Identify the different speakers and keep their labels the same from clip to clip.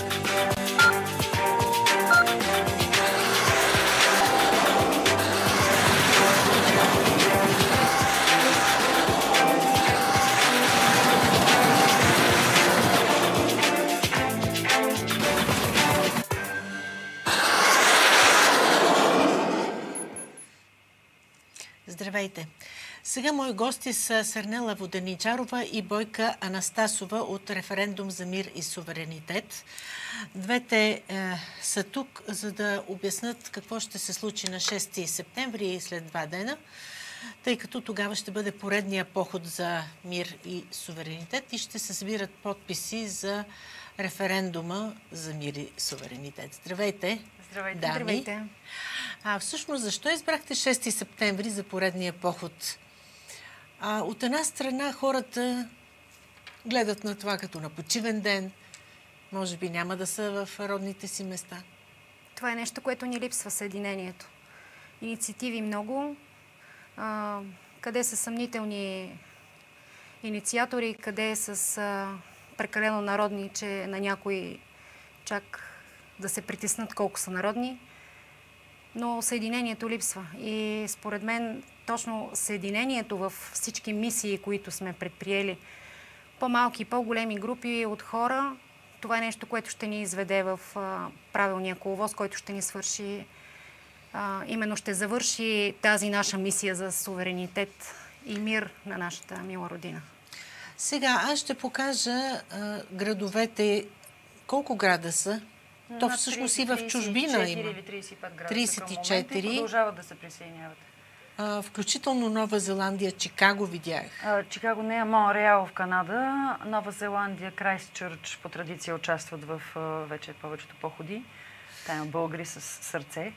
Speaker 1: Здравейте! Сега мои гости са Сърнела Воденичарова и Бойка Анастасова от Референдум за мир и суверенитет. Двете е, са тук, за да обяснат какво ще се случи на 6 септември и след два дена, тъй като тогава ще бъде поредния поход за мир и суверенитет и ще се събират подписи за референдума за мир и суверенитет. Здравейте!
Speaker 2: Здравейте!
Speaker 1: Дами.
Speaker 2: Здравейте!
Speaker 1: А всъщност, защо избрахте 6 септември за поредния поход? А, от една страна хората гледат на това като на почивен ден. Може би няма да са в родните си места.
Speaker 2: Това е нещо, което ни липсва съединението. Инициативи много. А, къде са съмнителни инициатори, къде е с а, прекалено народни, че на някои чак да се притиснат колко са народни. Но съединението липсва. И според мен точно съединението в всички мисии, които сме предприели, по-малки и по-големи групи от хора, това е нещо, което ще ни изведе в а, правилния коловоз, който ще ни свърши, а, именно ще завърши тази наша мисия за суверенитет и мир на нашата мила родина.
Speaker 1: Сега аз ще покажа а, градовете. Колко града са? То всъщност
Speaker 3: 30,
Speaker 1: и в чужбина
Speaker 3: 34
Speaker 1: има.
Speaker 3: или 35 града
Speaker 1: 34.
Speaker 3: и продължават да се присъединяват.
Speaker 1: А, включително Нова Зеландия, Чикаго видях.
Speaker 3: А, Чикаго не е Монреал в Канада. Нова Зеландия, Крайстчърч по традиция участват в а, вече повечето походи. Там има българи с сърце.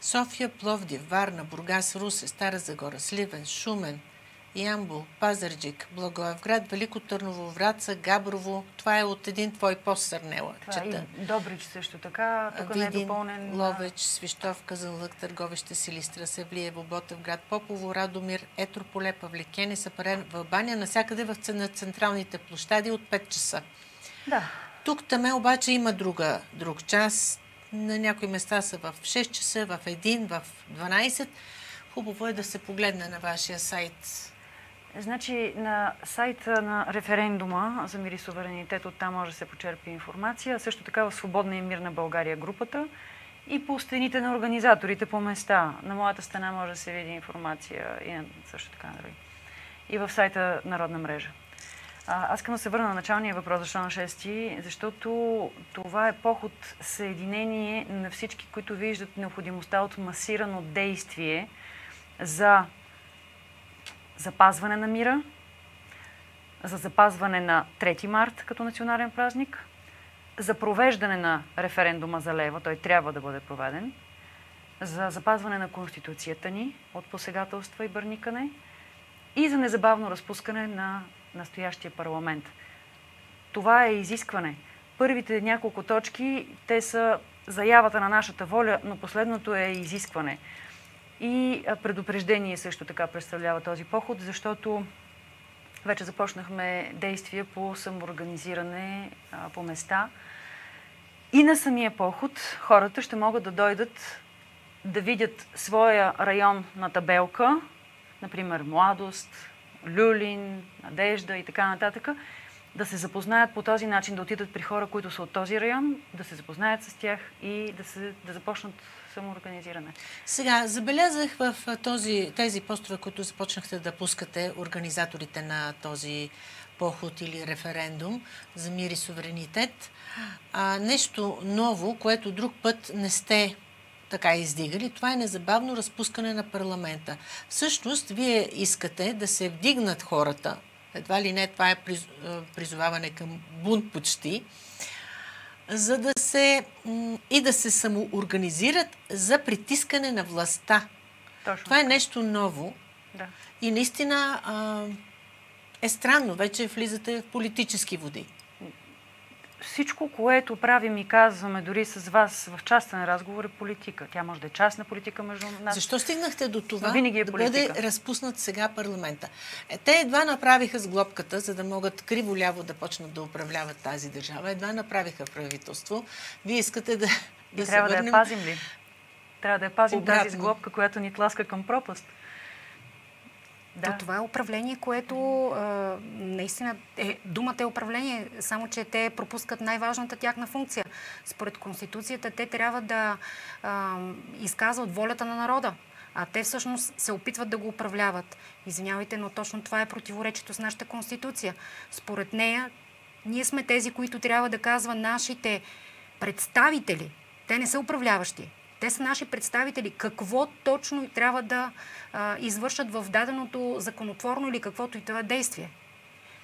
Speaker 1: София, Пловдив, Варна, Бургас, Русе, Стара Загора, Сливен, Шумен, Ямбол, Пазарджик, Благоевград, Велико Търново, Враца, Габрово. Това е от един твой пост Сърнела.
Speaker 3: Това
Speaker 1: чета.
Speaker 3: и Добрич също така. Тук не е
Speaker 1: Видин,
Speaker 3: допълнен.
Speaker 1: Ловеч, Свищов, Казанлък, Търговище, Силистра, Севлиево, Ботевград, Попово, Радомир, Етрополе, Павликени, Сапарен, Вълбания, насякъде в централните площади от 5 часа.
Speaker 3: Да.
Speaker 1: Тук таме обаче има друга, друг час. На някои места са в 6 часа, в 1, в 12. Хубаво е да се погледне на вашия сайт.
Speaker 3: Значи на сайта на референдума за мир и суверенитет оттам може да се почерпи информация. Също така в Свободна и мирна България групата и по стените на организаторите по места. На моята стена може да се види информация и на, също така на други. И в сайта Народна мрежа. А, аз искам да се върна на началния въпрос, защо на 6 защото това е поход съединение на всички, които виждат необходимостта от масирано действие за запазване на мира, за запазване на 3 март като национален празник, за провеждане на референдума за лева, той трябва да бъде проведен, за запазване на Конституцията ни от посегателства и бърникане и за незабавно разпускане на настоящия парламент. Това е изискване. Първите няколко точки, те са заявата на нашата воля, но последното е изискване. И предупреждение също така представлява този поход, защото вече започнахме действия по самоорганизиране а, по места. И на самия поход хората ще могат да дойдат да видят своя район на табелка, например Младост, Люлин, Надежда и така нататък, да се запознаят по този начин, да отидат при хора, които са от този район, да се запознаят с тях и да, се, да започнат самоорганизиране.
Speaker 1: Сега, забелязах в този, тези постове, които започнахте да пускате организаторите на този поход или референдум за мир и суверенитет, а, нещо ново, което друг път не сте така издигали, това е незабавно разпускане на парламента. Всъщност, вие искате да се вдигнат хората, едва ли не това е призоваване към бунт почти, за да се и да се самоорганизират за притискане на властта.
Speaker 3: Точно.
Speaker 1: Това е нещо ново
Speaker 3: Да.
Speaker 1: и наистина а, е странно. Вече влизате в политически води.
Speaker 3: Всичко, което правим и казваме дори с вас в частен разговор е политика. Тя може да е частна политика между нас.
Speaker 1: Защо стигнахте до това
Speaker 3: винаги е
Speaker 1: да
Speaker 3: политика.
Speaker 1: бъде разпуснат сега парламента? Е, те едва направиха сглобката, за да могат криво-ляво да почнат да управляват тази държава. Едва направиха правителство. Вие искате да, да
Speaker 3: И
Speaker 1: се
Speaker 3: трябва да
Speaker 1: върнем...
Speaker 3: я пазим ли? Трябва да я пазим
Speaker 1: Обратно.
Speaker 3: тази сглобка, която ни тласка към пропаст.
Speaker 2: Да. То това е управление, което а, наистина е, думата е управление, само че те пропускат най-важната тяхна функция. Според Конституцията те трябва да а, изказват волята на народа, а те всъщност се опитват да го управляват. Извинявайте, но точно това е противоречието с нашата Конституция. Според нея, ние сме тези, които трябва да казва нашите представители. Те не са управляващи. Те са наши представители. Какво точно трябва да а, извършат в даденото законотворно или каквото и това действие.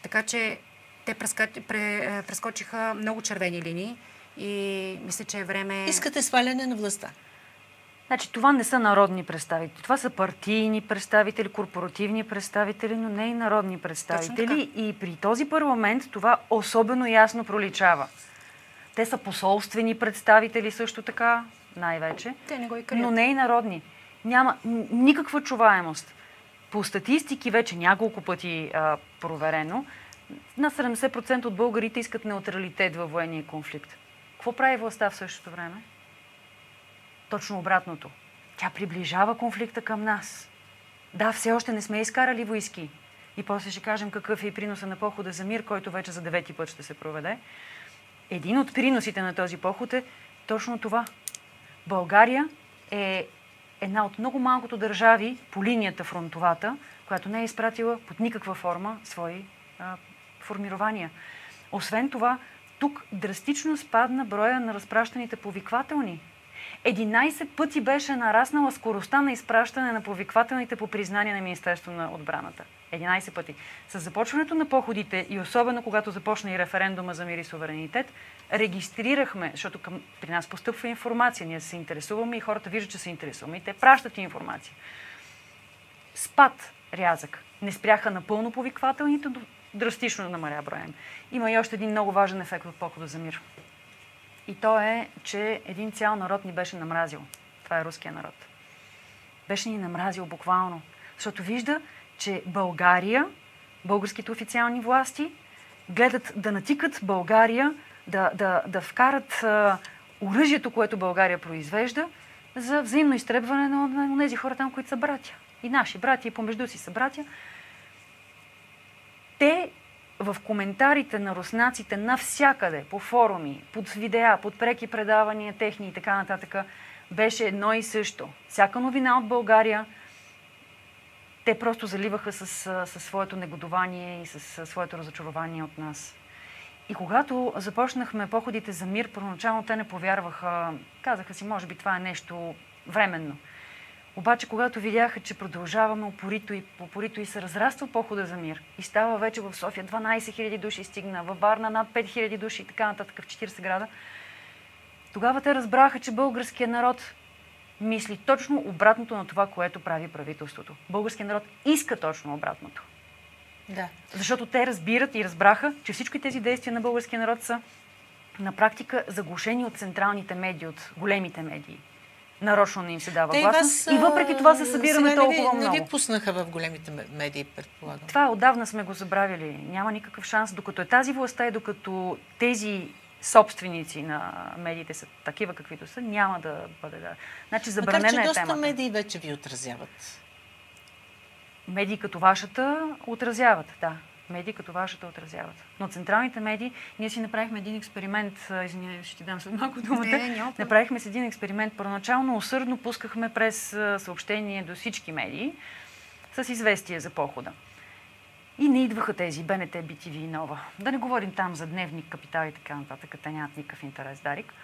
Speaker 2: Така че те пре... прескочиха много червени линии и мисля, че е време...
Speaker 1: Искате сваляне на властта.
Speaker 3: Значи това не са народни представители. Това са партийни представители, корпоративни представители, но не и народни представители. И при този парламент това особено ясно проличава. Те са посолствени представители също така, най-вече. Но не и народни. Няма никаква чуваемост. По статистики вече няколко пъти а, проверено, на 70% от българите искат неутралитет във военния конфликт. Какво прави властта в същото време? Точно обратното. Тя приближава конфликта към нас. Да, все още не сме изкарали войски. И после ще кажем какъв е и приноса на похода за мир, който вече за девети път ще се проведе. Един от приносите на този поход е точно това. България е една от много малкото държави по линията фронтовата, която не е изпратила под никаква форма свои а, формирования. Освен това, тук драстично спадна броя на разпращаните повиквателни. 11 пъти беше нараснала скоростта на изпращане на повиквателните по признание на Министерство на отбраната. 11 пъти. С започването на походите и особено когато започна и референдума за мир и суверенитет, регистрирахме, защото към, при нас постъпва информация, ние се интересуваме и хората виждат, че се интересуваме и те пращат информация. Спад рязък. Не спряха напълно повиквателните, но драстично намаля броя им. Има и още един много важен ефект от похода за мир. И то е, че един цял народ ни беше намразил. Това е руския народ. Беше ни намразил буквално. Защото вижда, че България, българските официални власти, гледат да натикат България, да, да, да вкарат оръжието, което България произвежда, за взаимно изтребване на, на тези хора там, които са братя. И наши братя, и помежду си са братя. Те в коментарите на руснаците навсякъде, по форуми, под видеа, под преки предавания техни и така нататък, беше едно и също. Всяка новина от България, те просто заливаха с, с своето негодование и с, с своето разочарование от нас. И когато започнахме походите за мир, първоначално те не повярваха. Казаха си, може би това е нещо временно. Обаче, когато видяха, че продължаваме упорито и, упорито и се разраства похода за мир и става вече в София 12 000 души стигна, във Варна над 5 000 души и така нататък в 40 града, тогава те разбраха, че българският народ мисли точно обратното на това, което прави правителството. Българският народ иска точно обратното.
Speaker 1: Да.
Speaker 3: Защото те разбират и разбраха, че всички тези действия на българския народ са на практика заглушени от централните медии, от големите медии. Нарочно не им се дава
Speaker 1: Те и
Speaker 3: гласност.
Speaker 1: вас,
Speaker 3: И въпреки това се събираме
Speaker 1: сега
Speaker 3: толкова
Speaker 1: не ви,
Speaker 3: много.
Speaker 1: Не ви пуснаха в големите ме- медии, предполагам.
Speaker 3: Това отдавна сме го забравили. Няма никакъв шанс, докато е тази властта и докато тези собственици на медиите са такива, каквито са, няма да бъде да. Значи
Speaker 1: Макар,
Speaker 3: забранена
Speaker 1: че
Speaker 3: е
Speaker 1: доста
Speaker 3: темата.
Speaker 1: медии вече ви отразяват.
Speaker 3: Медии като вашата отразяват, да. Медии като вашата отразяват. Но централните медии, ние си направихме един експеримент, извинявай, ще ти дам след малко думата.
Speaker 2: Не, няма.
Speaker 3: Направихме с един експеримент. Първоначално усърдно пускахме през съобщение до всички медии с известие за похода. И не идваха тези БНТ, BTV и Нова. Да не говорим там за дневник, капитал и така нататък, те нямат никакъв интерес, Дарик.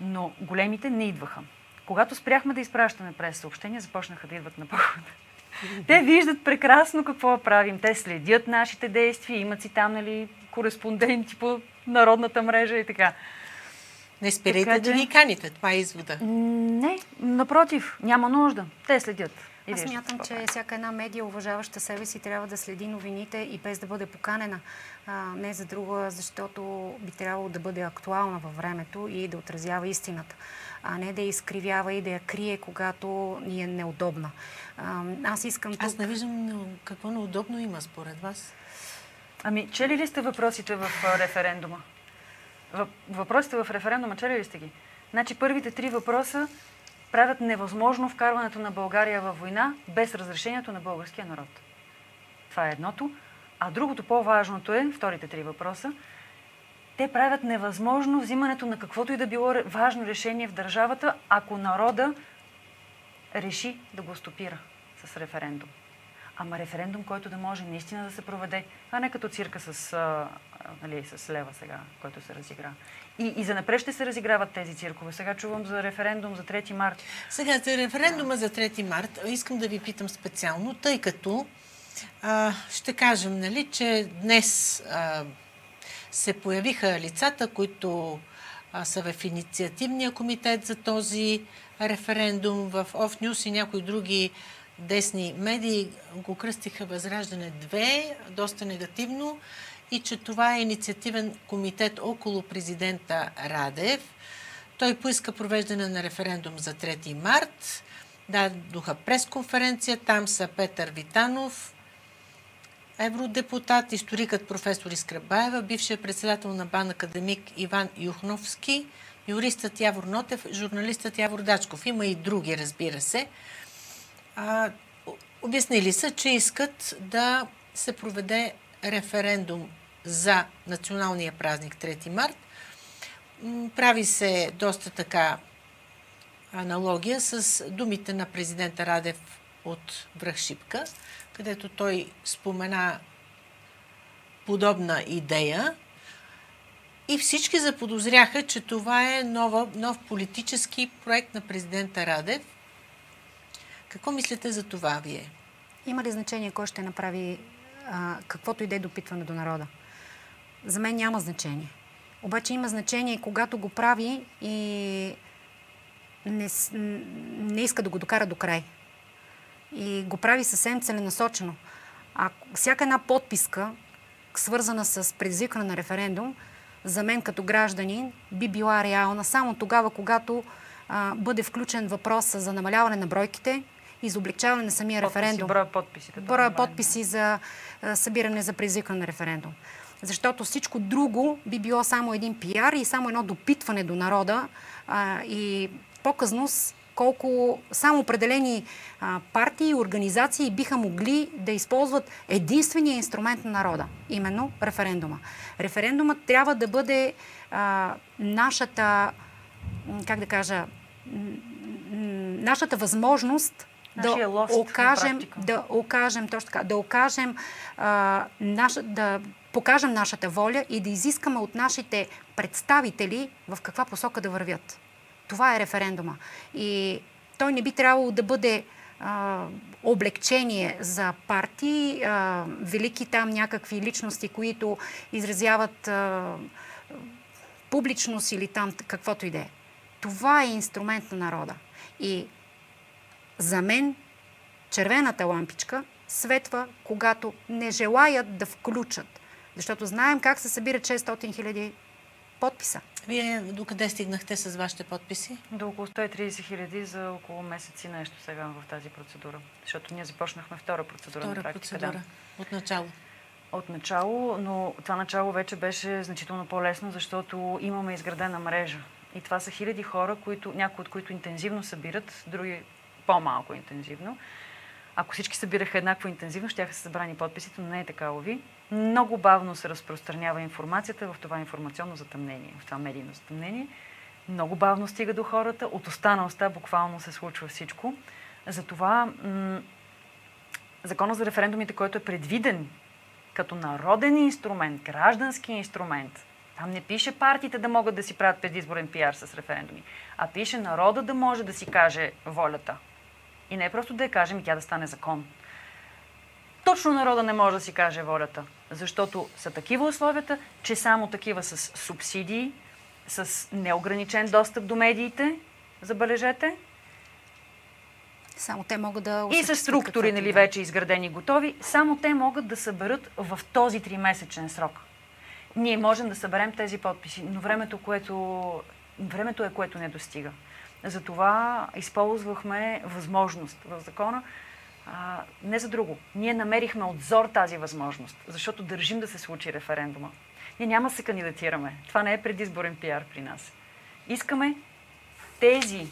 Speaker 3: Но големите не идваха. Когато спряхме да изпращаме през съобщения, започнаха да идват на похода. Те виждат прекрасно какво правим. Те следят нашите действия, имат си там, нали, кореспонденти по народната мрежа и така.
Speaker 1: Не спирайте
Speaker 3: Така
Speaker 1: да ни каните. Това е извода.
Speaker 3: Не, напротив, няма нужда. Те следят.
Speaker 2: Аз смятам, че всяка една медия, уважаваща себе си, трябва да следи новините и без да бъде поканена. А, не за друга, защото би трябвало да бъде актуална във времето и да отразява истината, а не да я изкривява и да я крие, когато ни е неудобна. А, аз искам тук...
Speaker 1: Аз не виждам какво неудобно има според вас.
Speaker 3: Ами, чели ли сте въпросите в референдума? Въпросите в референдума, чели ли сте ги? Значи първите три въпроса правят невъзможно вкарването на България във война без разрешението на българския народ. Това е едното. А другото по-важното е, вторите три въпроса, те правят невъзможно взимането на каквото и да било важно решение в държавата, ако народа реши да го стопира с референдум. Ама референдум, който да може наистина да се проведе, а не като цирка с, а, нали, с лева сега, който се разигра. И, и за напред ще се разиграват тези циркове. Сега чувам за референдум за 3 март.
Speaker 1: Сега за референдума за 3 март искам да ви питам специално, тъй като а, ще кажем, нали, че днес а, се появиха лицата, които а, са в инициативния комитет за този референдум в Off и някои други десни медии го кръстиха Възраждане 2, доста негативно и че това е инициативен комитет около президента Радев. Той поиска провеждане на референдум за 3 март. Дадоха пресконференция. Там са Петър Витанов, евродепутат, историкът професор Искрабаева, бившия председател на БАН академик Иван Юхновски, юристът Явор Нотев, журналистът Явор Дачков. Има и други, разбира се. А, обяснили са, че искат да се проведе референдум за националния празник 3 март. Прави се доста така аналогия с думите на президента Радев от Връхшипка, където той спомена подобна идея и всички заподозряха, че това е нова, нов политически проект на президента Радев. Какво мислите за това вие?
Speaker 2: Има ли значение кой ще направи а, каквото и да е допитване до народа? за мен няма значение. Обаче има значение, когато го прави и не, не иска да го докара до край. И го прави съвсем целенасочено. А всяка една подписка, свързана с предизвикване на референдум, за мен като гражданин би била реална само тогава, когато а, бъде включен въпрос за намаляване на бройките и за облегчаване на самия подписи, референдум.
Speaker 3: Броя подписи.
Speaker 2: Броя подписи за събиране за предизвикване на референдум защото всичко друго би било само един пиар и само едно допитване до народа а, и показност колко само определени а, партии и организации биха могли да използват единствения инструмент на народа, именно референдума. Референдумът трябва да бъде а, нашата, как да кажа, нашата възможност да окажем, да окажем, точно така, да окажем, а, наша, да покажем нашата воля и да изискаме от нашите представители в каква посока да вървят. Това е референдума. И той не би трябвало да бъде а, облегчение за партии, а, велики там някакви личности, които изразяват а, публичност или там каквото и да е. Това е инструмент на народа. И за мен червената лампичка светва, когато не желаят да включат защото знаем как се събират 600 хиляди подписа.
Speaker 1: Вие докъде стигнахте с вашите подписи?
Speaker 3: До около 130 хиляди за около месеци нещо сега в тази процедура. Защото ние започнахме втора процедура
Speaker 1: втора на практика. Процедура. Да. От начало.
Speaker 3: От начало, но това начало вече беше значително по-лесно, защото имаме изградена мрежа. И това са хиляди хора, които, някои от които интензивно събират, други по-малко интензивно. Ако всички събираха еднакво интензивно, ще се събрани подписите, но не е така, лови. Много бавно се разпространява информацията в това информационно затъмнение, в това медийно затъмнение. Много бавно стига до хората. От уста на уста буквално се случва всичко. Затова м- закона за референдумите, който е предвиден като народен инструмент, граждански инструмент, там не пише партиите да могат да си правят предизборен пиар с референдуми, а пише народа да може да си каже волята. И не е просто да я кажем и тя да стане закон. Точно народа не може да си каже волята, защото са такива условията, че само такива с субсидии, с неограничен достъп до медиите, забележете,
Speaker 2: Само те могат да
Speaker 3: И с структури, нали, вече изградени готови, само те могат да съберат в този тримесечен срок. Ние можем да съберем тези подписи, но времето, което, времето е което не достига. Затова използвахме възможност в закона, а, не за друго. Ние намерихме отзор тази възможност, защото държим да се случи референдума. Ние няма да се кандидатираме. Това не е предизборен пиар при нас. Искаме тези,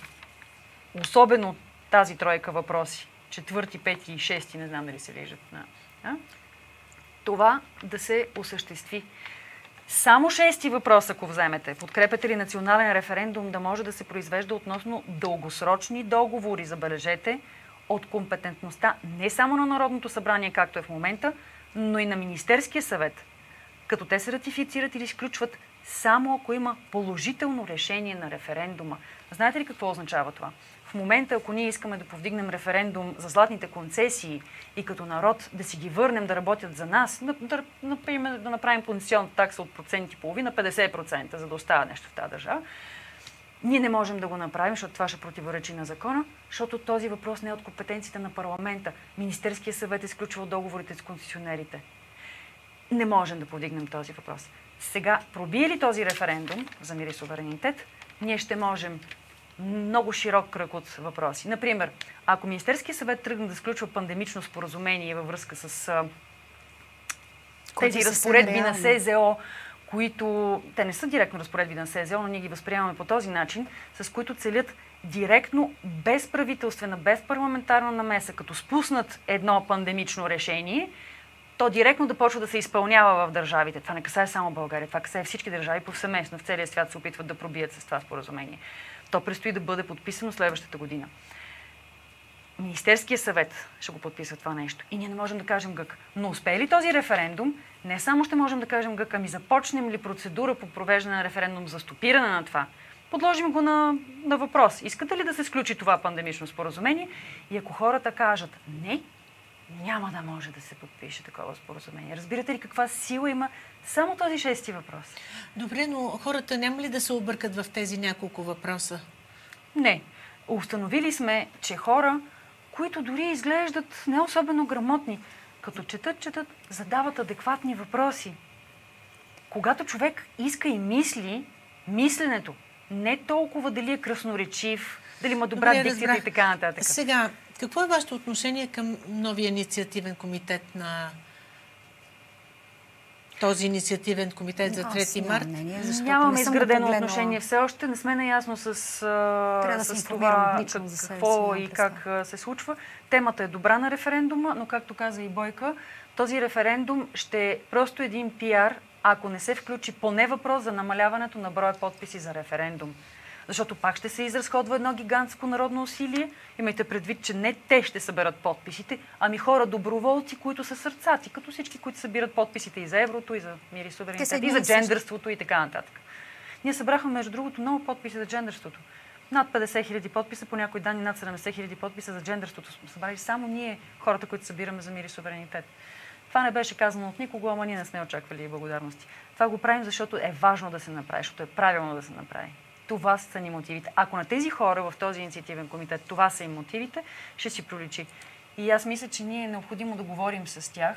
Speaker 3: особено тази тройка въпроси, четвърти, пети и шести, не знам дали се виждат. А? Това да се осъществи. Само шести въпрос, ако вземете. Подкрепяте ли национален референдум да може да се произвежда относно дългосрочни договори, забележете, от компетентността не само на Народното събрание, както е в момента, но и на Министерския съвет, като те се ратифицират или изключват само ако има положително решение на референдума. Знаете ли какво означава това? В момента, ако ние искаме да повдигнем референдум за златните концесии и като народ да си ги върнем да работят за нас, например, да направим концесионна такса от процент и половина, 50%, за да остава нещо в тази държава, ние не можем да го направим, защото това ще противоречи на закона, защото този въпрос не е от компетенциите на парламента. Министерския съвет е изключвал договорите с концесионерите. Не можем да подигнем този въпрос. Сега, пробие ли този референдум за мир и суверенитет, ние ще можем много широк кръг от въпроси. Например, ако Министерския съвет тръгне да сключва пандемично споразумение във връзка с а, тези разпоредби на СЗО, които, те не са директно разпоредби на СЗО, но ние ги възприемаме по този начин, с които целят директно, без правителствена, без парламентарна намеса, като спуснат едно пандемично решение, то директно да почва да се изпълнява в държавите. Това не касае само България, това касае всички държави повсеместно. В целия свят се опитват да пробият с това споразумение. То предстои да бъде подписано следващата година. Министерския съвет ще го подписва това нещо. И ние не можем да кажем гък. Но успее ли този референдум, не само ще можем да кажем гък, ами започнем ли процедура по провеждане на референдум за стопиране на това, подложим го на, на въпрос. Искате ли да се сключи това пандемично споразумение? И ако хората кажат не, няма да може да се подпише такова споразумение. Разбирате ли каква сила има само този шести въпрос?
Speaker 1: Добре, но хората няма ли да се объркат в тези няколко въпроса?
Speaker 3: Не. Установили сме, че хора, които дори изглеждат не особено грамотни, като четат, четат, задават адекватни въпроси. Когато човек иска и мисли, мисленето, не толкова дали е красноречив, дали има добра Добре, дикция и така нататък.
Speaker 1: Сега, какво е вашето отношение към новия инициативен комитет на този инициативен комитет за 3 март?
Speaker 3: Мнение, Нямаме изградено отношение все още. Не сме наясно с, да с това какво и как се случва. Темата е добра на референдума, но както каза и Бойка, този референдум ще е просто един пиар, ако не се включи поне въпрос за намаляването на броя подписи за референдум защото пак ще се изразходва едно гигантско народно усилие. Имайте предвид, че не те ще съберат подписите, ами хора доброволци, които са сърцати, като всички, които събират подписите и за еврото, и за мир и суверенитет, и за джендърството и така нататък. Ние събрахме, между другото, много подписи за джендърството. Над 50 хиляди подписа, по някои данни над 70 хиляди подписа за джендърството сме събрали само ние, хората, които събираме за мир и суверенитет. Това не беше казано от никого, ама ние не сме очаквали благодарности. Това го правим, защото е важно да се направи, защото е правилно да се направи. Това са ни мотивите. Ако на тези хора в този инициативен комитет това са им мотивите, ще си проличи. И аз мисля, че ние е необходимо да говорим с тях.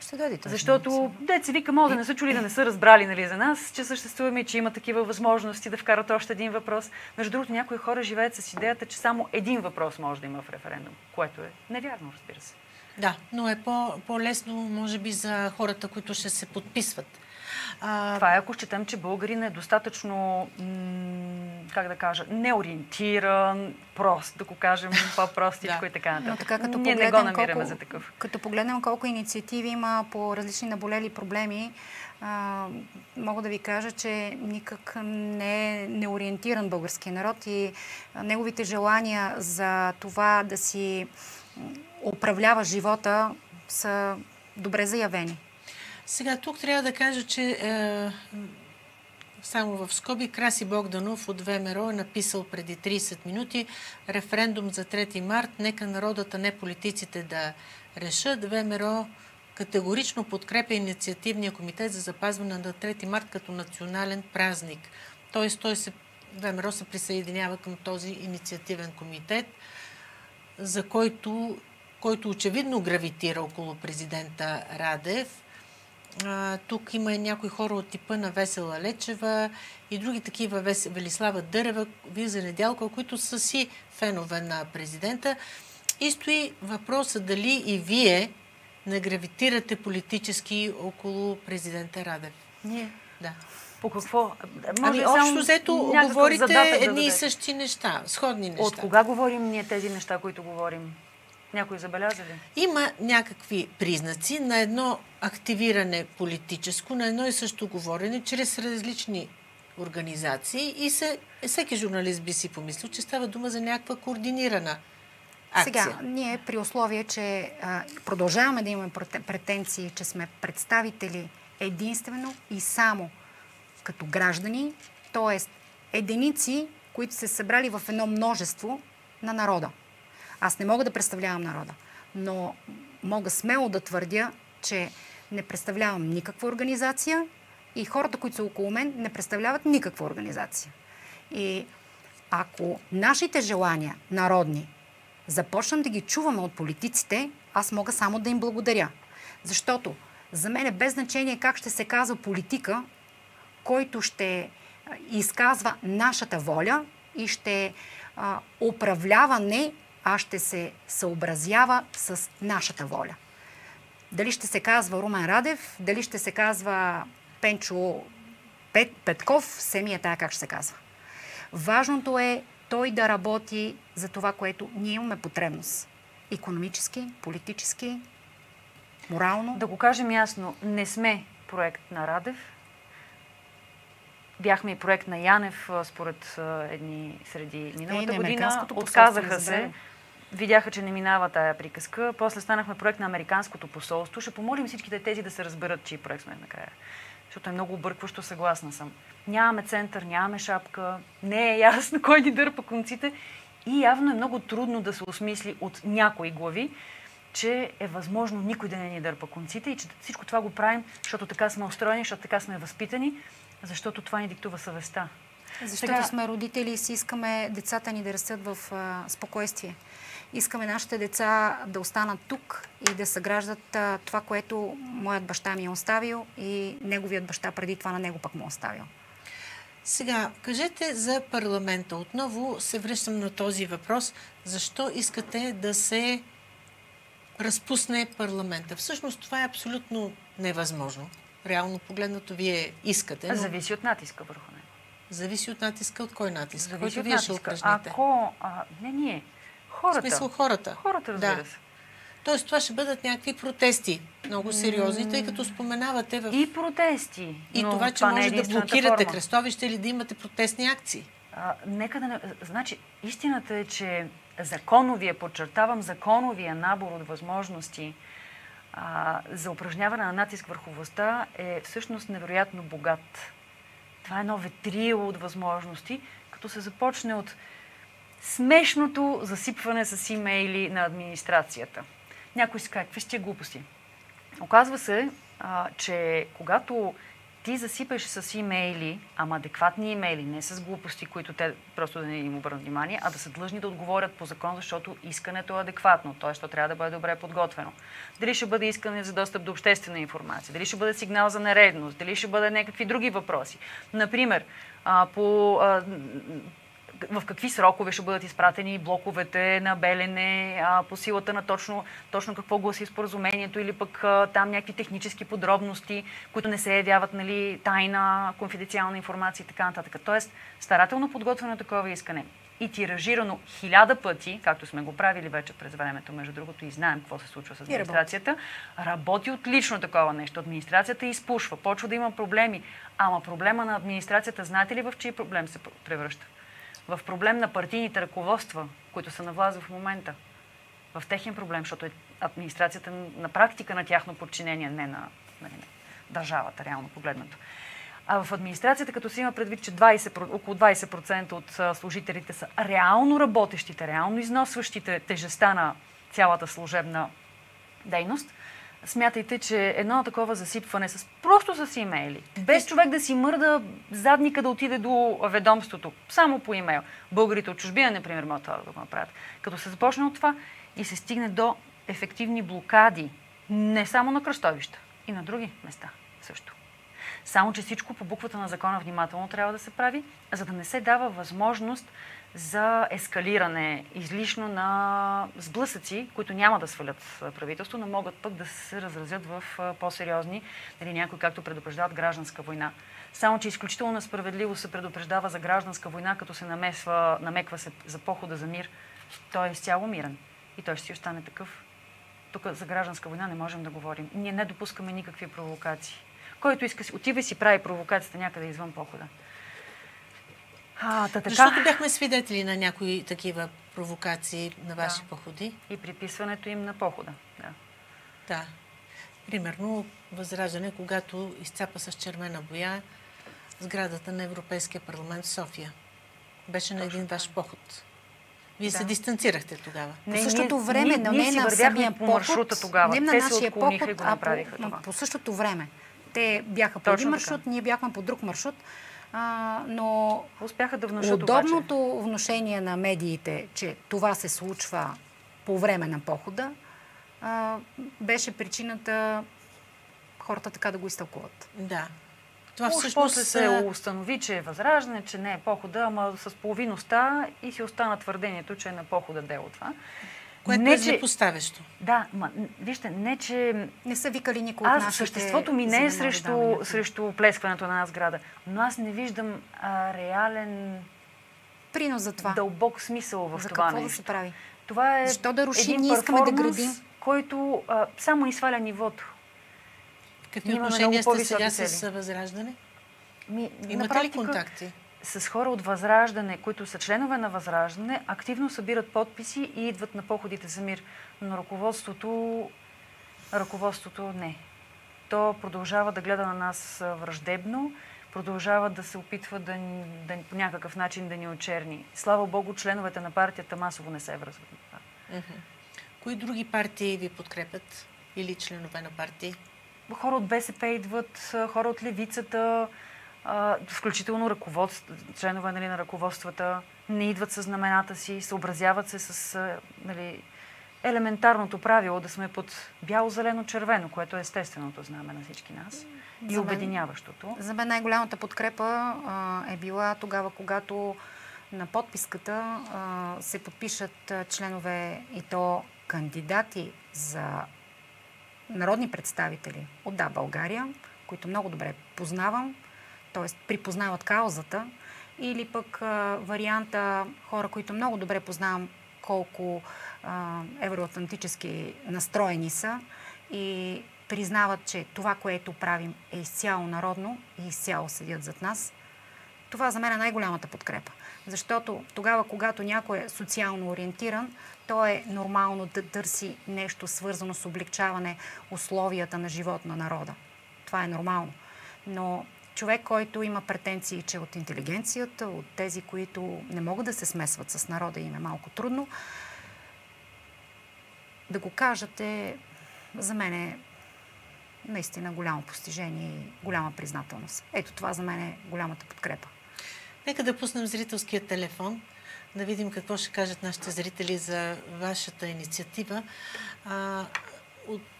Speaker 2: Ще дойде.
Speaker 3: Защото деца вика, може да не са чули, да не са разбрали нали, за нас, че съществуваме и че има такива възможности да вкарат още един въпрос. Между другото, някои хора живеят с идеята, че само един въпрос може да има в референдум, което е невярно, разбира се.
Speaker 1: Да, но е по- по-лесно, може би, за хората, които ще се подписват
Speaker 3: а... Това е ако считам, че българин е достатъчно, как да кажа, неориентиран, прост, да го кажем по-простичко и така нататък. Но така, като Ние не го намираме колко, за такъв.
Speaker 2: Като погледнем колко инициативи има по различни наболели проблеми, а, мога да ви кажа, че никак не е неориентиран български народ и неговите желания за това да си управлява ВМРО са добре заявени.
Speaker 1: Сега тук трябва да кажа, че е, само в скоби Краси Богданов от ВМРО е написал преди 30 минути референдум за 3 март. Нека народата, не политиците да решат. ВМРО категорично подкрепя инициативния комитет за запазване на 3 март като национален празник. Тоест той се, ВМРО се присъединява към този инициативен комитет за който, който очевидно гравитира около президента Радев. А, тук има някои хора от типа на Весела Лечева и други такива, Велислава Дърева, Виза Недялка, които са си фенове на президента. И стои въпроса дали и вие не гравитирате политически около президента Радев.
Speaker 3: Ние?
Speaker 1: Да.
Speaker 3: По какво?
Speaker 1: Може ами, общо взето говорите едни и същи неща, сходни неща.
Speaker 3: От кога говорим ние тези неща, които говорим? Някой забеляза ли?
Speaker 1: Има някакви признаци на едно активиране политическо, на едно и също говорене, чрез различни организации и се, всеки журналист би си помислил, че става дума за някаква координирана акция.
Speaker 2: Сега, ние при условие, че а, продължаваме да имаме претенции, че сме представители единствено и само като граждани, т.е. единици, които се събрали в едно множество на народа. Аз не мога да представлявам народа, но мога смело да твърдя, че не представлявам никаква организация и хората, които са около мен, не представляват никаква организация. И ако нашите желания, народни, започнем да ги чуваме от политиците, аз мога само да им благодаря. Защото за мен е без значение как ще се казва политика, който ще изказва нашата воля и ще а, управлява а ще се съобразява с нашата воля. Дали ще се казва Румен Радев, дали ще се казва Пенчо Пет, Петков, семия тая как ще се казва. Важното е той да работи за това, което ние имаме потребност. Економически, политически, морално.
Speaker 3: Да го кажем ясно, не сме проект на Радев. Бяхме и проект на Янев, според едни среди миналата е, година. Отказаха се. Видяха, че не минава тая приказка. После станахме проект на Американското посолство. Ще помолим всичките тези да се разберат, че проект сме накрая. Защото е много объркващо, съгласна съм. Нямаме център, нямаме шапка, не е ясно кой ни дърпа конците и явно е много трудно да се осмисли от някои глави, че е възможно никой да не ни дърпа конците и че всичко това го правим, защото така сме устроени, защото така сме възпитани, защото това ни диктува съвестта.
Speaker 2: Защото Сега... сме родители и си искаме децата ни да растат в а, спокойствие. Искаме нашите деца да останат тук и да съграждат това, което моят баща ми е оставил и неговият баща преди това на него пък му е оставил.
Speaker 1: Сега, кажете за парламента. Отново се връщам на този въпрос. Защо искате да се разпусне парламента? Всъщност това е абсолютно невъзможно. Реално погледнато вие искате.
Speaker 3: Но... Зависи от натиска върху него.
Speaker 1: Зависи от натиска. От кой натиск?
Speaker 3: Зависи който от вие натиска. ще упражните? Ако... А, не ние. Хората. В
Speaker 1: смисъл хората.
Speaker 3: Хората, разбира да. се.
Speaker 1: Тоест това ще бъдат някакви протести, много сериозни, тъй като споменавате в...
Speaker 3: И протести.
Speaker 1: И това, че това може е да блокирате форма. крестовище или да имате протестни акции.
Speaker 3: А, нека да не... Значи, истината е, че законовия, подчертавам, законовия набор от възможности а, за упражняване на натиск върху властта е всъщност невероятно богат. Това е едно ветрило от възможности, като се започне от смешното засипване с имейли на администрацията. Някой си казва, какви сте глупости? Оказва се, а, че когато ти засипеш с имейли, ама адекватни имейли, не с глупости, които те просто да не им обърнат внимание, а да са длъжни да отговорят по закон, защото искането е адекватно, т.е. то трябва да бъде добре подготвено. Дали ще бъде искане за достъп до обществена информация, дали ще бъде сигнал за нередност, дали ще бъде някакви други въпроси. Например, по в какви срокове ще бъдат изпратени блоковете на Белене а, по силата на точно, точно какво гласи споразумението или пък а, там някакви технически подробности, които не се явяват нали, тайна, конфиденциална информация и така нататък. Тоест, старателно подготвено такова искане и тиражирано хиляда пъти, както сме го правили вече през времето, между другото, и знаем какво се случва с администрацията, работи. отлично такова нещо. Администрацията изпушва, почва да има проблеми. Ама проблема на администрацията, знаете ли в чий проблем се превръща? В проблем на партийните ръководства, които са на власт в момента. В техен проблем, защото е администрацията на практика на тяхно подчинение, не на нали, държавата, реално погледнато. А в администрацията, като си има предвид, че 20, около 20% от служителите са реално работещите, реално износващите тежеста на цялата служебна дейност, Смятайте, че едно такова засипване с просто с имейли, без човек да си мърда задника да отиде до ведомството, само по имейл. Българите от чужбина, например, могат да го направят. Като се започне от това и се стигне до ефективни блокади, не само на кръстовища, и на други места също. Само, че всичко по буквата на закона внимателно трябва да се прави, за да не се дава възможност за ескалиране излишно на сблъсъци, които няма да свалят правителство, но могат пък да се разразят в по-сериозни, нали, някои както предупреждават гражданска война. Само, че изключително несправедливо се предупреждава за гражданска война, като се намесва, намеква се за похода за мир. Той е изцяло мирен и той ще си остане такъв. Тук за гражданска война не можем да говорим. Ние не допускаме никакви провокации. Който иска, отива и си прави провокацията някъде извън похода.
Speaker 1: А, та, така. Защото бяхме свидетели на някои такива провокации на ваши
Speaker 3: да.
Speaker 1: походи.
Speaker 3: И приписването им на похода. Да.
Speaker 1: да. Примерно възраждане, когато изцапа с червена боя сградата на Европейския парламент в София. Беше на един ваш поход. Вие да. се дистанцирахте тогава.
Speaker 2: Не, по същото ние, време,
Speaker 3: но не
Speaker 2: на самия
Speaker 3: по маршрута тогава.
Speaker 2: Не
Speaker 3: на
Speaker 2: нашия поход, а по, по същото време. Те бяха по един маршрут, ние бяхме по друг маршрут. А, но
Speaker 3: успяха да внушат
Speaker 2: удобното
Speaker 3: обаче.
Speaker 2: внушение на медиите, че това се случва по време на похода, а, беше причината хората така да го изтълкуват.
Speaker 1: Да.
Speaker 3: Това Уж всъщност после се установи, че е възраждане, че не е похода, ама с половиността и си остана твърдението, че е на похода дело това.
Speaker 1: Което не, е че... поставящо.
Speaker 3: Да, ма, вижте, не че...
Speaker 2: Не са викали никой от нашите...
Speaker 3: Съществото ми не е срещу, срещу плескването на една сграда, но аз не виждам а, реален...
Speaker 2: Принос за това.
Speaker 3: Дълбок смисъл в
Speaker 2: за
Speaker 3: това
Speaker 2: какво
Speaker 3: нещо.
Speaker 2: да се прави?
Speaker 3: Това е
Speaker 2: Защо да рушим?
Speaker 3: един
Speaker 2: Ние искаме да градим.
Speaker 3: който а, само ни сваля нивото.
Speaker 1: Какви отношения сте сега с Възраждане?
Speaker 3: Ми,
Speaker 1: Имате ли контакти?
Speaker 3: С хора от Възраждане, които са членове на Възраждане, активно събират подписи и идват на походите за мир. Но ръководството, ръководството не. То продължава да гледа на нас враждебно, продължава да се опитва да, да по някакъв начин да ни очерни. Слава Богу, членовете на партията масово не се връзват.
Speaker 1: Кои други партии ви подкрепят или членове на партии?
Speaker 3: Хора от БСП идват, хора от левицата, включително членове нали, на ръководствата, не идват с знамената си, съобразяват се с нали, елементарното правило да сме под бяло-зелено-червено, което е естественото знаме на всички нас и за мен, обединяващото.
Speaker 2: За мен най-голямата подкрепа а, е била тогава, когато на подписката а, се подпишат членове и то кандидати за народни представители от Да, България, които много добре познавам, т.е. припознават каузата, или пък а, варианта хора, които много добре познавам колко а, евроатлантически настроени са и признават, че това, което правим е изцяло народно и изцяло седят зад нас. Това за мен е най-голямата подкрепа. Защото тогава, когато някой е социално ориентиран, то е нормално да търси нещо свързано с облегчаване условията на живот на народа. Това е нормално. Но човек, който има претенции, че от интелигенцията, от тези, които не могат да се смесват с народа, им е малко трудно, да го кажете, за мен е наистина голямо постижение и голяма признателност. Ето това за мен е голямата подкрепа.
Speaker 1: Нека да пуснем зрителския телефон, да видим какво ще кажат нашите зрители за вашата инициатива.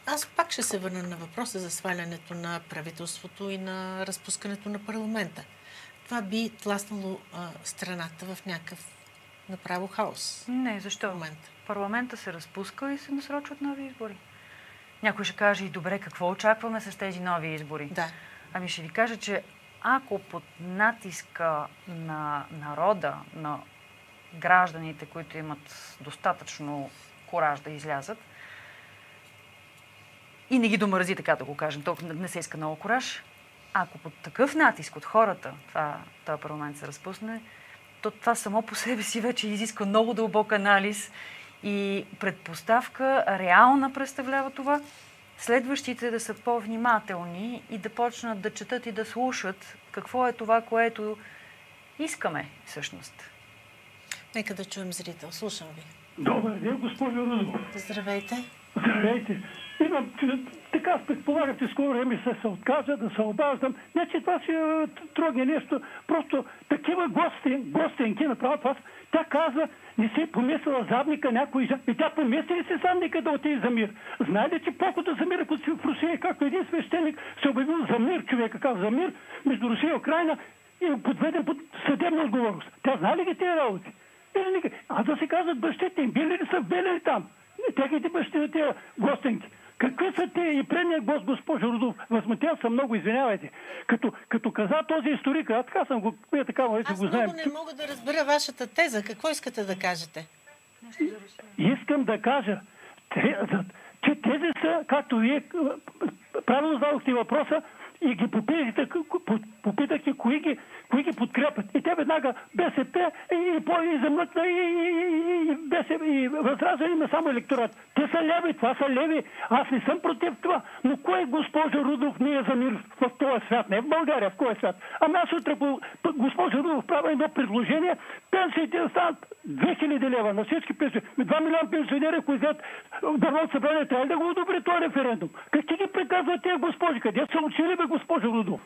Speaker 1: Аз пак ще се върна на въпроса за свалянето на правителството и на разпускането на парламента. Това би тласнало а, страната в някакъв направо хаос.
Speaker 3: Не, защо? Момент. Парламента се разпуска и се насрочват нови избори. Някой ще каже и добре, какво очакваме с тези нови избори?
Speaker 1: Да.
Speaker 3: Ами ще ви кажа, че ако под натиска на народа, на гражданите, които имат достатъчно кораж да излязат, и не ги домързи, така да го кажем, толкова не се иска много кораж, ако под такъв натиск от хората това, този парламент се разпусне, то това само по себе си вече изисква много дълбок анализ и предпоставка реална представлява това следващите да са по-внимателни и да почнат да четат и да слушат какво е това, което искаме всъщност.
Speaker 1: Нека да чуем зрител. Слушам ви.
Speaker 4: Добър ден, госпожо Рудо.
Speaker 1: Здравейте.
Speaker 4: Здравейте. Имам, така предполагам, че скоро време ще се откажа да се обаждам. Не, че това си е, трогне нещо. Просто такива гости, гостенки направо това. Тя каза, не се е поместила задника някой. И тя помести ли се задника да отиде за мир? Знае ли, че похода за мир, ако си в Русия, както един свещеник се обявил за мир, човека каза за мир между Русия и Украина и подведен под съдебна отговорност. Тя знае ли ги тези работи? А да се казват бащите им, били ли са в там? Техните бащи на тези гостенки. Какви са те и предният гост, госпожо Рудов? Възмутял съм много, извинявайте. Като, като каза този историк, аз така съм го, е така, вече
Speaker 1: аз
Speaker 4: го знаем.
Speaker 1: Аз не мога да разбера вашата теза. Какво искате да кажете?
Speaker 4: Искам да кажа, че тези са, както вие правилно зададохте въпроса, и ги попитахте, попитахте кои, ги, кои ги подкрепят. И те веднага БСП и, и, и замлъкна и, и, и, и, БСП, и възраждане има само електорат. Те са леви, това са леви. Аз не съм против това. Но кой госпожо Рудов не е за мир в този свят? Не в България, в кой свят? Ами аз утре, госпожо Рудов, правя едно предложение. Пенсиите да станат 2000 лева на всички пенсии. 2 милиона пенсионери, които взят Държавното събрание, трябва да го одобри този референдум. Какви ги приказват тези госпожи? Къде са учили, бе, госпожо Рудов?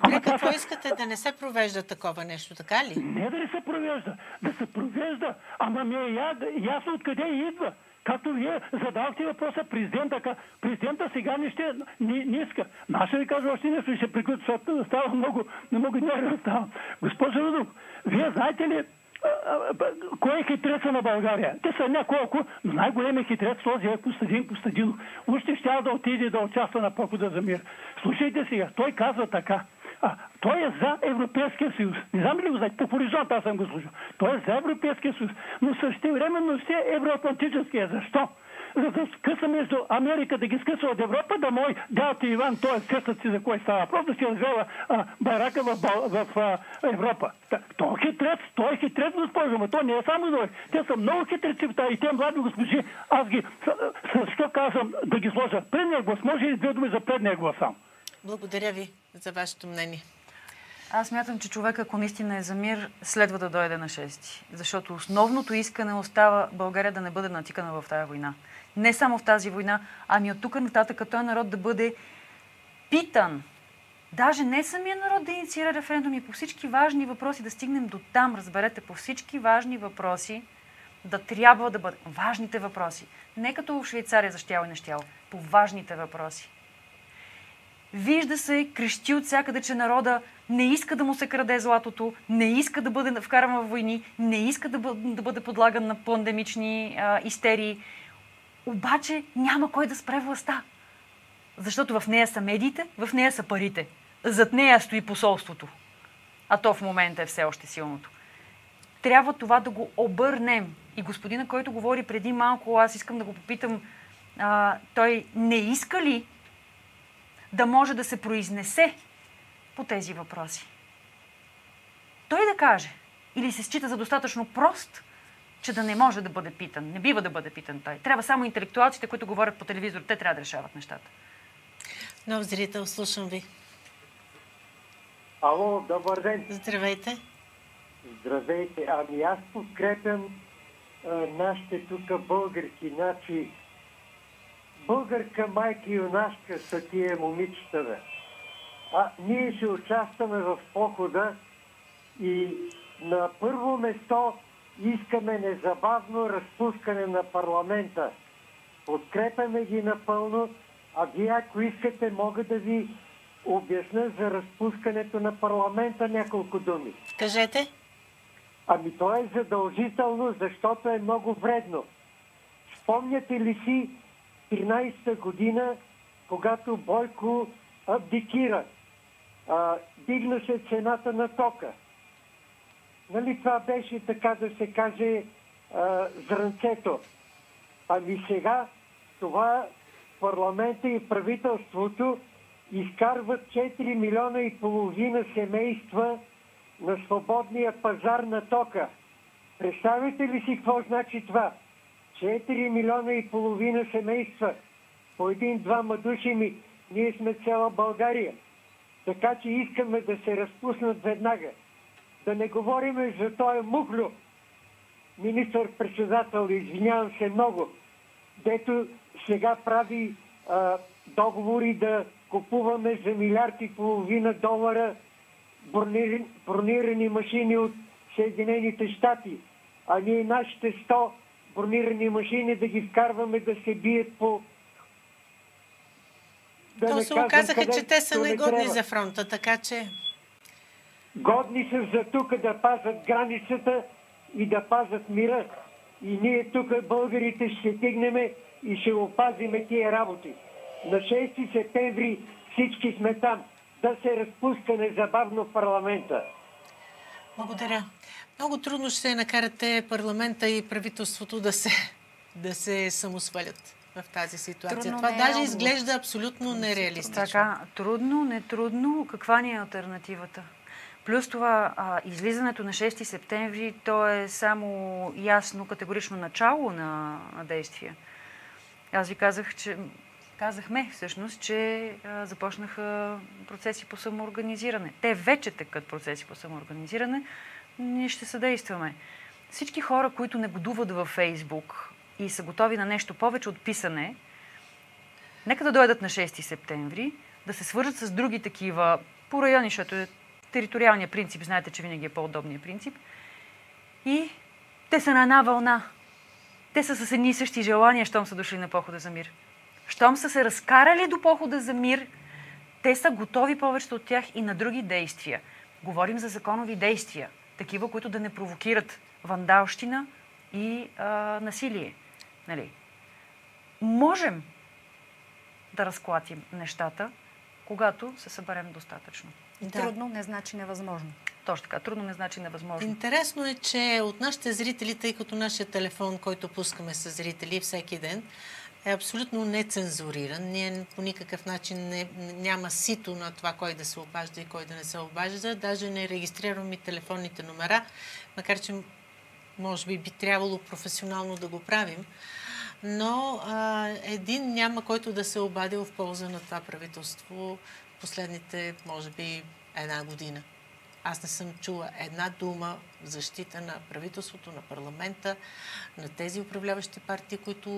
Speaker 1: Ама какво са... искате да не се провежда такова нещо, така ли?
Speaker 4: Не да не се провежда, да се провежда. Ама ми е ясно откъде идва. Както вие задавахте въпроса, президента, президента сега не ще не, не иска. Но аз ще ви кажа още нещо и ще приключа, защото става много, не мога да ставам. Госпожо Рудов, вие знаете ли кой е хитреца на България? Те са няколко, но най-големият хитрец този е Костадин Костадинов. Още ще да отиде да участва на похода за мир. Слушайте сега, той казва така. А, той е за Европейския съюз. Не знам ли го знаете? По хоризонт аз съм го слушал. Той е за Европейския съюз. Но също времено все евроатлантическия. Защо? За да скъса между Америка, да ги скъса от Европа, да мой дядо Иван, той късат си за кой става. Просто си развела барака в, в, в Европа. Той е хитрец, той е хитрец, госпожо, но то не е само за Те са много хитреци. И те млади госпожи, аз ги, защо казвам да ги сложа предния глас? Може и две думи за предния глас сам.
Speaker 1: Благодаря ви за вашето мнение.
Speaker 3: Аз мятам, че човек, ако наистина е за мир, следва да дойде на 6. Защото основното искане остава България да не бъде натикана в тази война. Не само в тази война, ами от тук нататък този народ да бъде питан. Даже не самия народ да инициира референдуми по всички важни въпроси, да стигнем до там, разберете, по всички важни въпроси, да трябва да бъде. Важните въпроси. Не като в Швейцария за щяло и нещяло. По важните въпроси. Вижда се, крещи от всякъде, че народа не иска да му се краде златото, не иска да бъде вкаран в войни, не иска да бъде, да бъде подлаган на пандемични а, истерии. Обаче няма кой да спре властта. Защото в нея са медиите, в нея са парите. Зад нея стои посолството. А то в момента е все още силното. Трябва това да го обърнем. И господина, който говори преди малко, аз искам да го попитам, а, той не иска ли да може да се произнесе по тези въпроси. Той да каже или се счита за достатъчно прост, че да не може да бъде питан. Не бива да бъде питан той. Трябва само интелектуалците, които говорят по телевизор, те трябва да решават нещата.
Speaker 1: Нов зрител, слушам ви.
Speaker 5: Ало, добър ден.
Speaker 1: Здравейте.
Speaker 5: Здравейте. Ами аз подкрепям нашите тук българки. Значи, българка майка юнашка са тия момичета, бе. А ние ще участваме в похода и на първо место искаме незабавно разпускане на парламента. Подкрепяме ги напълно, а вие ако искате мога да ви обясня за разпускането на парламента няколко думи.
Speaker 1: Кажете.
Speaker 5: Ами то е задължително, защото е много вредно. Спомняте ли си 13-та година, когато Бойко абдикира? а, дигна се цената на тока. Нали това беше така да се каже а, зранцето. Ами сега това парламента и правителството изкарват 4 милиона и половина семейства на свободния пазар на тока. Представете ли си какво значи това? 4 милиона и половина семейства по един-двама души ми. Ние сме цяла България. Така че искаме да се разпуснат веднага. Да не говориме за този мухлю, министър-председател, извинявам се много, дето сега прави а, договори да купуваме за милиард и половина долара бронирани, машини от Съединените щати, а ние нашите 100 бронирани машини да ги вкарваме да се бият по
Speaker 1: да То се оказаха,
Speaker 5: къде,
Speaker 1: че те са
Speaker 5: не
Speaker 1: негодни за фронта, така че...
Speaker 5: Годни са за тук да пазят границата и да пазят мира. И ние тук, българите, ще стигнем и ще опазиме тия работи. На 6 септември всички сме там. Да се разпуска незабавно парламента.
Speaker 1: Благодаря. Много трудно ще накарате парламента и правителството да се, да се самосвалят в тази ситуация.
Speaker 2: Трудно
Speaker 1: Това
Speaker 2: е
Speaker 1: даже
Speaker 2: отговор.
Speaker 1: изглежда абсолютно нереалистично.
Speaker 3: Така, трудно, нетрудно, каква ни е альтернативата? Плюс това, а, излизането на 6 септември, то е само ясно, категорично начало на, на действия. Аз ви казах, че казахме всъщност, че започнаха процеси по самоорганизиране. Те вече текат процеси по самоорганизиране. Ние ще съдействаме. Всички хора, които негодуват във Фейсбук и са готови на нещо повече от писане, Нека да дойдат на 6 септември, да се свържат с други такива по райони, защото е териториалния принцип, знаете, че винаги е по-удобният принцип. И те са на една вълна. Те са с едни и същи желания, щом са дошли на похода за мир. Щом са се разкарали до похода за мир, те са готови повечето от тях и на други действия. Говорим за законови действия, такива, които да не провокират вандалщина и а, насилие. Нали? Можем да разклатим нещата, когато се съберем достатъчно.
Speaker 1: Да.
Speaker 2: Трудно не значи невъзможно.
Speaker 3: Точно така. Трудно не значи невъзможно.
Speaker 1: Интересно е, че от нашите зрители, тъй като нашия телефон, който пускаме с зрители всеки ден, е абсолютно нецензуриран. Ние по никакъв начин не, няма сито на това кой да се обажда и кой да не се обажда. Даже не регистрирам и телефонните номера, макар че може би би трябвало професионално да го правим. Но а, един няма който да се обадил в полза на това правителство последните, може би, една година. Аз не съм чула една дума в защита на правителството, на парламента, на тези управляващи партии, които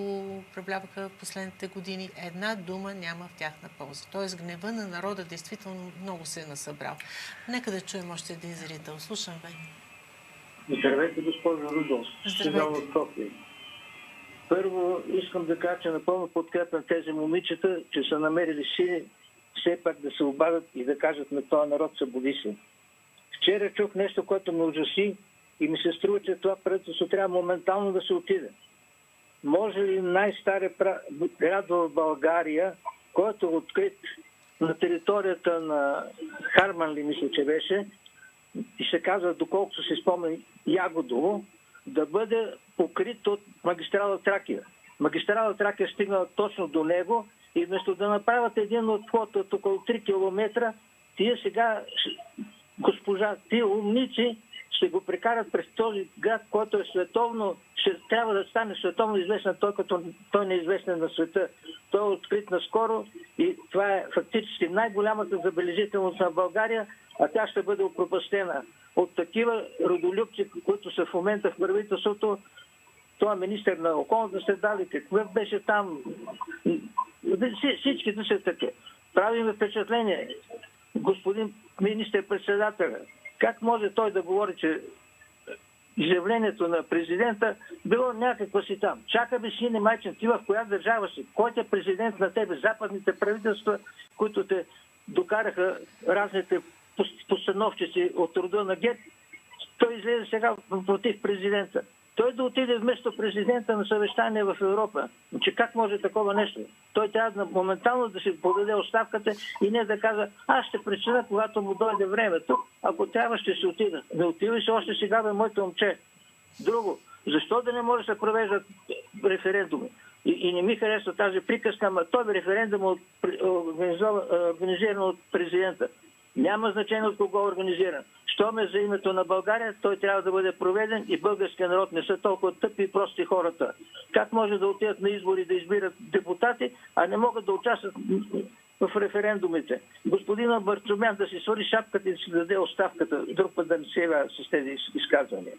Speaker 1: управляваха последните години. Една дума няма в тяхна полза. Тоест гнева на народа действително много се е насъбрал. Нека да чуем още един зрител. Слушам ви.
Speaker 6: Здравейте, госпожо Рудолф.
Speaker 1: Здравейте.
Speaker 6: Първо искам да кажа, че напълно подкрепям тези момичета, че са намерили сили все пак да се обадят и да кажат на този народ събуди се. Вчера чух нещо, което ме ужаси и ми се струва, че това правителство трябва моментално да се отиде. Може ли най-стария град в България, който е открит на територията на Харман ли мисля, че беше, и се казва, доколкото се спомня, Ягодово, да бъде покрит от магистрала Тракия. Магистрала Тракия стигнала точно до него и вместо да направят един отход от около 3 км, тия сега, госпожа, тия умници ще го прекарат през този град, който е световно, ще трябва да стане световно известен, той като той не е известен на света. Той е открит наскоро и това е фактически най-голямата забележителност на България, а тя ще бъде опропастена от такива родолюбци, които са в момента в правителството. Това министър на околната среда ли какъв беше там. Вси- Всичките са такива. Прави ми впечатление, господин министър-председател, как може той да говори, че изявлението на президента било някаква си там. Чакаме си, не майчен, ти в коя държава си? Кой е президент на тебе? Западните правителства, които те докараха разните пос- постановчици от рода на ГЕТ, той излезе сега против президента. Той да отиде вместо президента на съвещание в Европа. Че как може такова нещо? Той трябва моментално да си подаде оставката и не да казва, аз ще преценя, когато му дойде времето. Ако трябва, ще се отида. Не отивай се още сега, бе, моето момче. Друго, защо да не може да се провеждат референдуми? И, и не ми харесва тази приказка, ама той референдум е от, организова- организиран от президента. Няма значение от кого е организиран. Щом е за името на България, той трябва да бъде проведен и българския народ не са толкова тъпи и прости хората. Как може да отидат на избори да избират депутати, а не могат да участват в референдумите? Господина Барцумян да си свали шапката и да си даде оставката, друг път да не се явява с тези изказвания.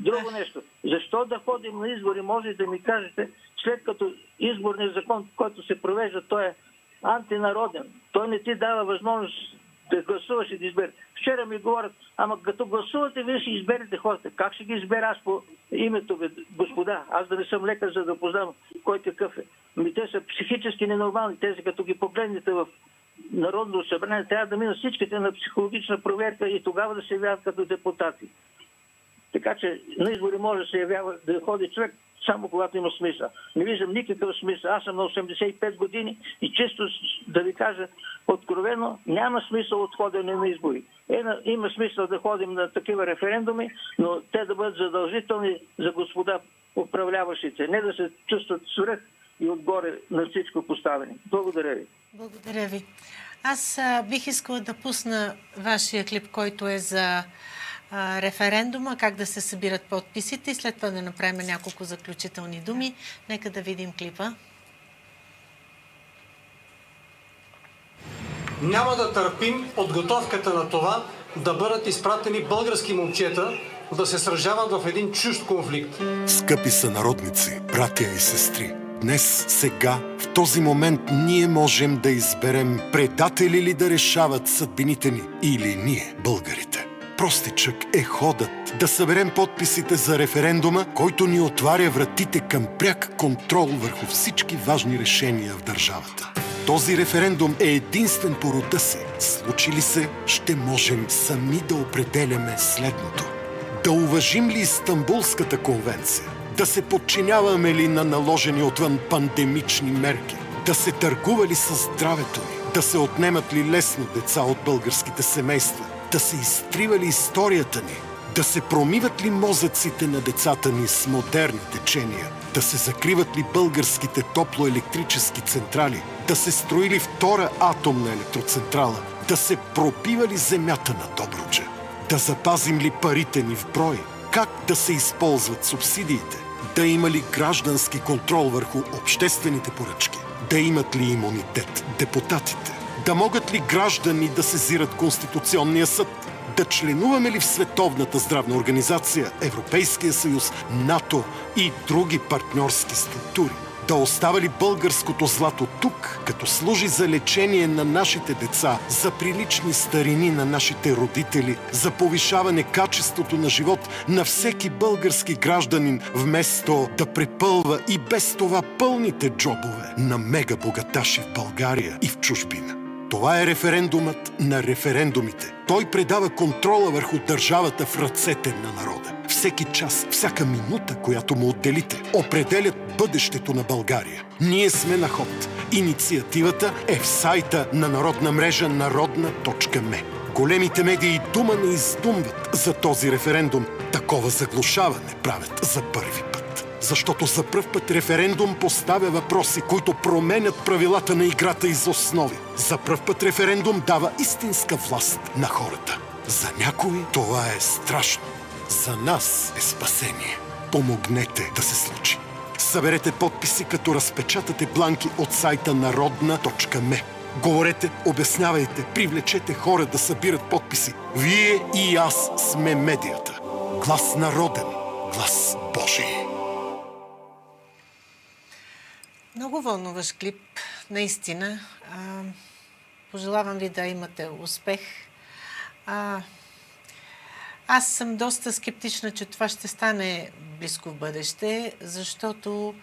Speaker 6: Друго нещо. Защо да ходим на избори, може да ми кажете, след като изборният закон, който се провежда, той е антинароден. Той не ти дава възможност да гласуваш и да избереш. Вчера ми говорят, ама като гласувате, вие ще изберете хората. Как ще ги избера аз по името ви, господа? Аз да не съм лекар, за да познам кой такъв е. Ми те са психически ненормални. Тези, като ги погледнете в Народното събрание, трябва да минат всичките на психологична проверка и тогава да се явяват като депутати. Така че на избори може да се явява да ходи човек само когато има смисъл. Не виждам никакъв смисъл. Аз съм на 85 години и често да ви кажа откровено, няма смисъл от ходене на избори. Е, има смисъл да ходим на такива референдуми, но те да бъдат задължителни за господа управляващите. Не да се чувстват свръх и отгоре на всичко поставени. Благодаря ви.
Speaker 1: Благодаря ви. Аз а, бих искала да пусна вашия клип, който е за референдума, как да се събират подписите и след това да направим няколко заключителни думи. Нека да видим клипа.
Speaker 7: Няма да търпим подготовката на това да бъдат изпратени български момчета да се сражават в един чужд конфликт.
Speaker 8: Скъпи сънародници, братя и сестри, днес, сега, в този момент ние можем да изберем предатели ли да решават съдбините ни или ние, българите. Простичък е ходът да съберем подписите за референдума, който ни отваря вратите към пряк контрол върху всички важни решения в държавата. Този референдум е единствен по рода си. Случи ли се, ще можем сами да определяме следното. Да уважим ли Истанбулската конвенция? Да се подчиняваме ли на наложени отвън пандемични мерки? Да се търгува ли със здравето ни? Да се отнемат ли лесно деца от българските семейства? Да се изтрива ли историята ни? Да се промиват ли мозъците на децата ни с модерни течения? Да се закриват ли българските топлоелектрически централи? Да се строи ли втора атомна електроцентрала? Да се пропива ли земята на Добруджа? Да запазим ли парите ни в брой? Как да се използват субсидиите? Да има ли граждански контрол върху обществените поръчки? Да имат ли имунитет депутатите? Да могат ли граждани да сезират Конституционния съд? Да членуваме ли в Световната здравна организация, Европейския съюз, НАТО и други партньорски структури? Да остава ли българското злато тук, като служи за лечение на нашите деца, за прилични старини на нашите родители, за повишаване качеството на живот на всеки български гражданин, вместо да препълва и без това пълните джобове на мега богаташи в България и в чужбина? Това е референдумът на референдумите. Той предава контрола върху държавата в ръцете на народа. Всеки час, всяка минута, която му отделите, определят бъдещето на България. Ние сме на ход. Инициативата е в сайта на народна мрежа народна.ме. Големите медии дума не издумват за този референдум. Такова заглушаване правят за първи. Защото за пръв път референдум поставя въпроси, които променят правилата на играта из основи. За пръв път референдум дава истинска власт на хората. За някои това е страшно. За нас е спасение. Помогнете да се случи. Съберете подписи, като разпечатате бланки от сайта народна.ме. Говорете, обяснявайте, привлечете хора да събират подписи. Вие и аз сме медията. Глас народен. Глас Божий.
Speaker 1: Много вълнуваш клип, наистина. А, пожелавам ви да имате успех. А, аз съм доста скептична, че това ще стане близко в бъдеще, защото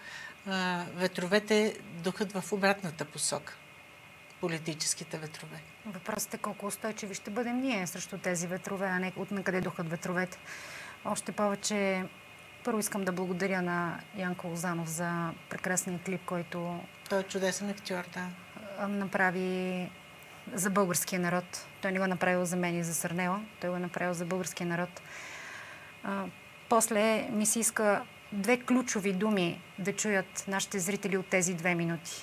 Speaker 1: а, ветровете духат в обратната посока. Политическите ветрове.
Speaker 2: Въпросът е колко устойчиви ще бъдем ние срещу тези ветрове, а не от на къде духат ветровете. Още повече първо искам да благодаря на Янко Лозанов за прекрасния клип, който...
Speaker 1: Той е чудесен актьор, да.
Speaker 2: Направи за българския народ. Той не го е направил за мен и за Сърнела. Той го е направил за българския народ. А, после ми се иска две ключови думи да чуят нашите зрители от тези две минути.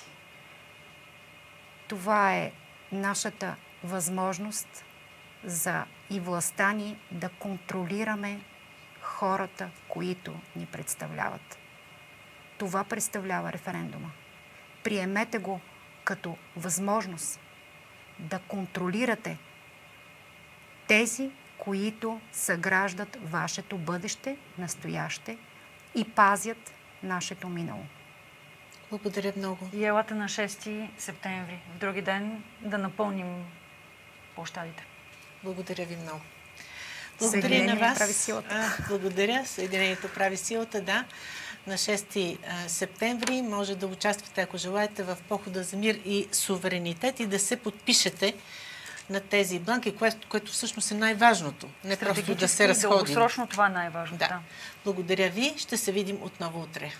Speaker 2: Това е нашата възможност за и властта ни да контролираме хората, които ни представляват. Това представлява референдума. Приемете го като възможност да контролирате тези, които съграждат вашето бъдеще, настояще и пазят нашето минало.
Speaker 1: Благодаря много.
Speaker 3: И елата на 6 септември, в други ден, да напълним площадите.
Speaker 1: Благодаря ви много.
Speaker 2: Благодаря на вас. прави силата.
Speaker 1: А, благодаря. Съединението прави силата, да. На 6 септември може да участвате, ако желаете, в похода за мир и суверенитет и да се подпишете на тези бланки, което, което всъщност е най-важното. Не просто да се разходим.
Speaker 3: Дългосрочно това е най-важното.
Speaker 1: Да. да. Благодаря ви. Ще се видим отново утре.